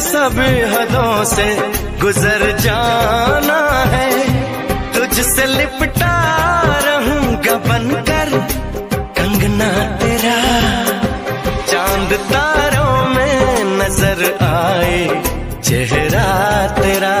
सभी हदों से गुजर जाना है। तुझसे लिपटा रहूँगा बनकर, कंगना तेरा। चाँद तारों में नज़र आए, चेहरा तेरा।